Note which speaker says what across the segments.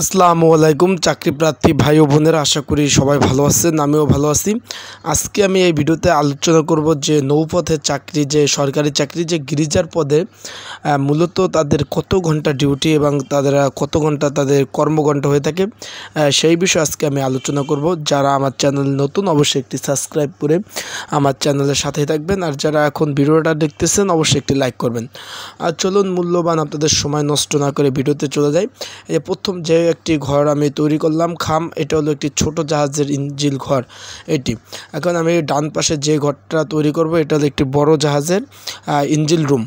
Speaker 1: আসসালামু আলাইকুম, চাকরি প্রার্থী ভাই ও বোনেরা, আশা করি সবাই ভালো আছেন, আমিও ভালো আছি। আজকে আমি এই ভিডিওতে আলোচনা করব যে নৌপথে চাকরি, যে সরকারি চাকরি, যে গিরিজার পদে মূলত তাদের কত ঘণ্টা ডিউটি এবং তাদের কত ঘণ্টা তাদের কর্মঘণ্টা হয়ে থাকে সেই বিষয়ে আজকে আমি আলোচনা করব। যারা আমার চ্যানেল নতুন, অবশ্যই একটি সাবস্ক্রাইব করে আমার চ্যানেলের সাথেই থাকবেন, আর যারা এখন ভিডিওটা দেখতেছেন, অবশ্যই একটি লাইক করবেন। আর চলুন, মূল্যবান আপনাদের সময় নষ্ট না করে ভিডিওতে চলে যাই। এই প্রথম যে একটি ঘর আমি তৈরি করলাম, খাম, এটা হলো একটি ছোট জাহাজের ইঞ্জিল ঘর এটি। এখন আমি ডান পাশে যে ঘরটা তৈরি করব, এটা হলো একটি বড় জাহাজের ইঞ্জিল রুম।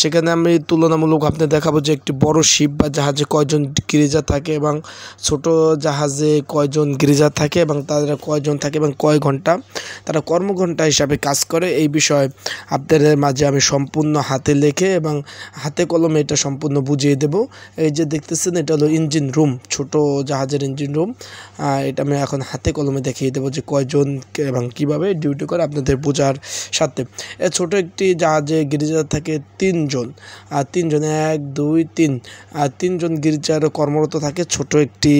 Speaker 1: সেখানে আমি তুলনামূলক আপনি দেখাবো যে একটি বড় শিপ বা জাহাজে কয়জন গিরিজা থাকে এবং ছোট জাহাজে কয়জন গিরিজা থাকে এবং তারা কয়জন থাকে এবং কয় ঘণ্টা, তারা কর্মঘণ্টা হিসাবে কাজ করে। এই বিষয়ে আপনাদের মাঝে আমি সম্পূর্ণ হাতে লেখে এবং হাতে কলমে এটা সম্পূর্ণ বুঝিয়ে দেব। এই যে দেখতেছেন, এটা হলো ইঞ্জিন রুম ছোট জাহাজের ইঞ্জিন রুম এটা আমি এখন হাতে কলমে দেখিয়ে দেবো যে কয়জন এবং কীভাবে ডিউটি করে আপনাদের বোঝার সাথে। এ ছোট একটি জাহাজে গিরিজা থাকে তিনজন, আর তিনজন এক, দুই, তিন, আর তিনজন গির্জার কর্মরত থাকে ছোট একটি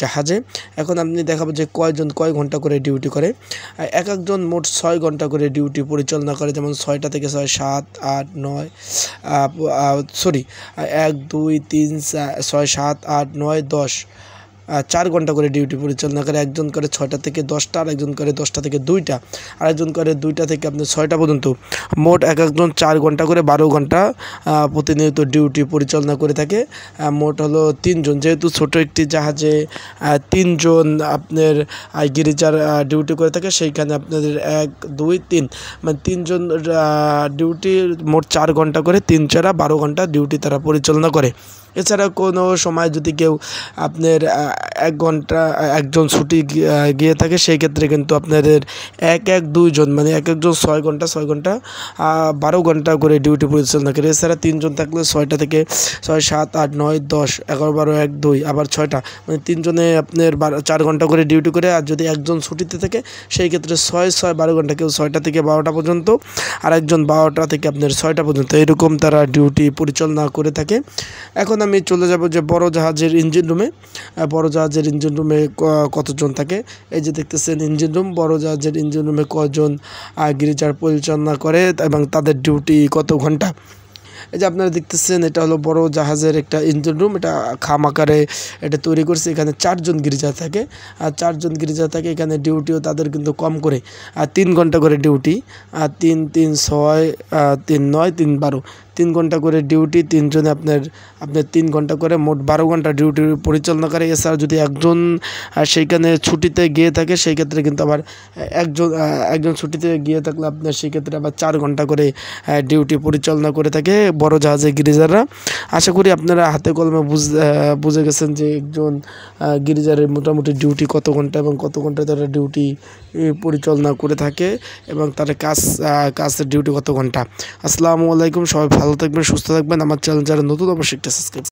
Speaker 1: জাহাজে। এখন আপনি দেখাবো যে কয়জন কয় ঘণ্টা করে ডিউটি করে। এক একজন মোট ছয় ঘণ্টা করে ডিউটি পরিচালনা করে, যেমন ছয়টা থেকে ছয়, সাত, আট, নয় সরি এক, দুই, তিন ছয়, সাত আট, নয়, দশ চার ঘণ্টা করে ডিউটি পরিচালনা করে, একজন করে ছয়টা থেকে দশটা আর একজন করে দশটা থেকে দুইটা আর একজন করে দুইটা থেকে আপনি ছয়টা পর্যন্ত। মোট এক একজন চার ঘণ্টা করে বারো ঘণ্টা প্রতিনিয়ত ডিউটি পরিচালনা করে থাকে। মোট হলো তিনজন। যেহেতু ছোট একটি জাহাজে তিনজন আপনার গিরিজার ডিউটি করে থাকে, সেইখানে আপনাদের এক, দুই, তিন মানে তিনজন ডিউটি মোট চার ঘণ্টা করে, তিন চারা বারো ঘণ্টা ডিউটি তারা পরিচালনা করে। এছাড়া কোনো সময় যদি কেউ আপনার এক ঘণ্টা একজন ছুটি গিয়ে থাকে, সেই ক্ষেত্রে কিন্তু আপনাদের এক এক দুইজন মানে এক, একজন ছয় ঘণ্টা ছয় ঘণ্টা বারো ঘণ্টা করে ডিউটি পরিচালনা করে। এছাড়া তিনজন থাকলে ছয়টা থেকে ছয়, সাত, আট, নয়, দশ, এগারো, বারো, এক, দুই, আবার ছয়টা মানে তিনজনে আপনার বারো, চার ঘণ্টা করে ডিউটি করে, আর যদি একজন ছুটিতে থাকে, সেই ক্ষেত্রে ছয় ছয়, বারো ঘণ্টা কেউ ছয়টা থেকে বারোটা পর্যন্ত আর একজন বারোটা থেকে আপনার ছয়টা পর্যন্ত, এরকম তারা ডিউটি পরিচালনা করে থাকে। এখন আমি চলে যাব যে বড় জাহাজের ইঞ্জিন রুমে। বড় জাহাজের ইঞ্জিন রুমে কতজন থাকে? এই যে দেখতেছেন ইঞ্জিন রুম, বড় জাহাজের ইঞ্জিন রুমে কজন গিরিজার পরিচালনা করে এবং তাদের ডিউটি কত ঘণ্টা? এই যে আপনারা দেখতেছেন, এটা হলো বড় জাহাজের একটা ইঞ্জিন রুম, এটা খাম আকারে এটা তৈরি করছে। এখানে চারজন গিরিজা থাকে, আর চারজন গিরিজা থাকে, এখানে ডিউটিও তাদের কিন্তু কম করে, আর তিন ঘণ্টা করে ডিউটি, আর তিন তিন, ছয় তিন, নয়, তিন, বারো। তিন ঘণ্টা করে ডিউটি তিনজনে আপনার আপনার তিন ঘণ্টা করে মোট বারো ঘণ্টা ডিউটি পরিচালনা করে এছাড়া যদি একজন সেইখানে ছুটিতে গিয়ে থাকে সেই ক্ষেত্রে কিন্তু আবার একজন একজন ছুটিতে গিয়ে থাকলে আপনার সেই ক্ষেত্রে আবার চার ঘণ্টা করে ডিউটি পরিচালনা করে থাকে বড় জাহাজে গিরিজাররা। আশা করি আপনারা হাতে কলমে বুঝ বুঝে গেছেন যে একজন গিরিজারের মোটামুটি ডিউটি কত ঘণ্টা এবং কত ঘণ্টা তারা ডিউটি পরিচালনা করে থাকে এবং তার কাজ কাজের ডিউটি কত ঘণ্টা। আসসালামু আলাইকুম, সবাই ভালো থাকবেন সুস্থ থাকবেন। আমার চ্যানেল যারা নতুন অবশ্যই একটা সাবস্ক্রাইব